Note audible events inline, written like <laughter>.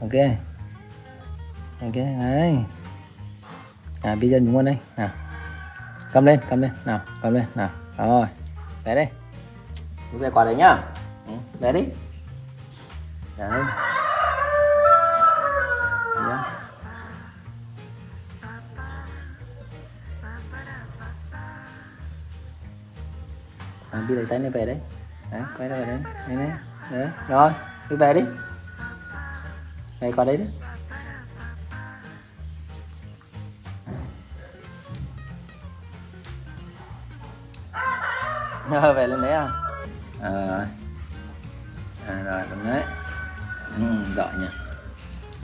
ok. Ok đấy. À bây giờ nhúng vào đây. Nào. Cầm lên cầm lên. Nào cầm lên. Nào. Rồi. Về đây. Về quả đấy nhá. Ừ, về đi. Đấy. À, đi lấy tay này về đấy đấy quay ra về đấy đấy đấy, đấy. rồi đi về đi đây qua đấy đi <laughs> rồi về lên đấy à? À rồi à, rồi lên đấy. Ừ, giỏi nhỉ.